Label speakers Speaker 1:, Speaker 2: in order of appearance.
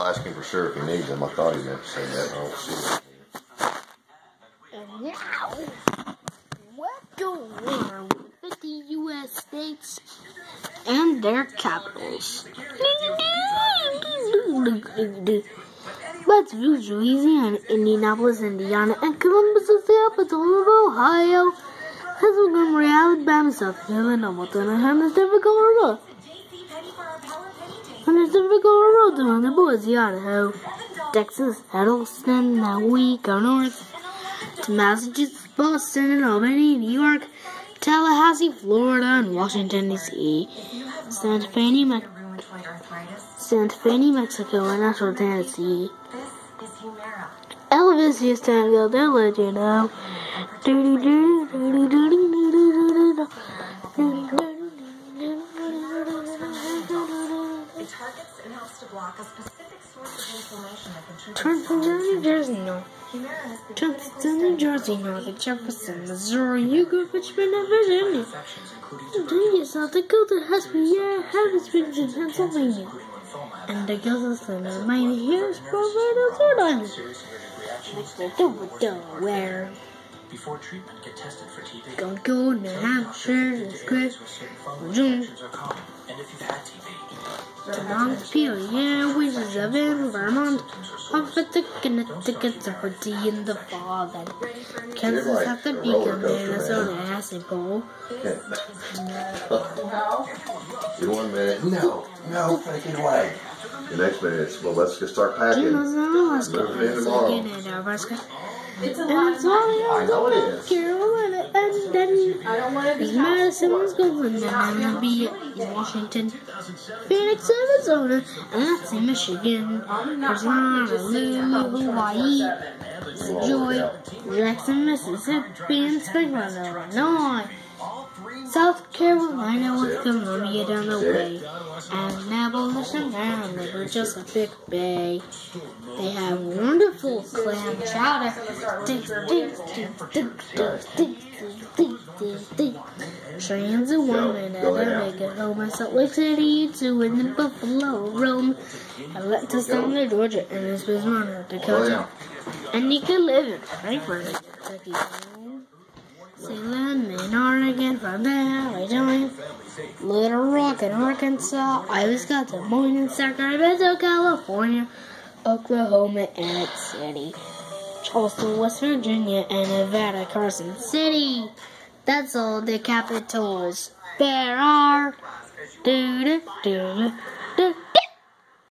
Speaker 1: I'll ask him for sure if he needs them. I thought he meant to say that. I don't see it.
Speaker 2: And now, goes on with the U.S. states and their capitals? Let's view Louisiana, Indianapolis, Indiana, and Columbus is the capital of Ohio. Has Montgomery, Alabama, South Carolina, Hamilton, and Hamilton, Colorado. Hamilton, Colorado, and the Boise, Idaho, Texas, Edelston, now we go north to Massachusetts, Boston, and Albany, New York, Tallahassee, Florida, and Washington, D.C. Santa Fe, New Mexico. Santa Fe, New Mexico, and Nashville, Tennessee. Elvis Houston, go there, let you know.
Speaker 3: It block a specific source of inflammation that
Speaker 2: Turn
Speaker 3: contributes
Speaker 2: from New Jersey north.
Speaker 3: Humira has been
Speaker 2: Turn to New Jersey north to Jefferson, Missouri, Hugo, Richmond, and Virginia. Virginia, South Dakota, Haspia, Harrisburg, Pennsylvania. And the Gilson and Maine, here's Providence, Rhode Island. Delaware.
Speaker 4: Before treatment, get tested for TB.
Speaker 2: Don't go New Hampshire, it's great. June.
Speaker 4: Infections are common, and if you've had TB,
Speaker 2: to Montpelier, which is up in Vermont. Off at the Connecticut, for tea in the fall. Then Kansas at the Beacon, Minnesota, Acid Bowl.
Speaker 1: In one minute.
Speaker 5: No, no, take it away.
Speaker 1: The next minute is, well, let's just start packing.
Speaker 2: Jim's in Alaska,
Speaker 1: Move in tomorrow.
Speaker 2: again in Nebraska. And it's all
Speaker 1: I know it
Speaker 2: in
Speaker 1: is.
Speaker 2: Carolina, and is Madison, Wisconsin, and be in Washington, Phoenix, Arizona, and that's in Michigan, Arizona, Honolulu, Hawaii, Joy, Jackson, Mississippi, and Springfield, Illinois. South Carolina was the one down the way, and abolition down they were just a big bay. They have wonderful clam chowder. Trains a woman at Omega home in Salt Lake City to win the Buffalo Roam. Atlanta, Georgia, and it's been was Monroe, Dakota. And you can live in Frankfurt, Kentucky. Say in Oregon, from there I joined Little Rock in Arkansas, I Iowa, Scott, Des Moines, Sacramento, California, Oklahoma, and City, Charleston, West Virginia, and Nevada, Carson City. That's all the capitals there are. Do do do do.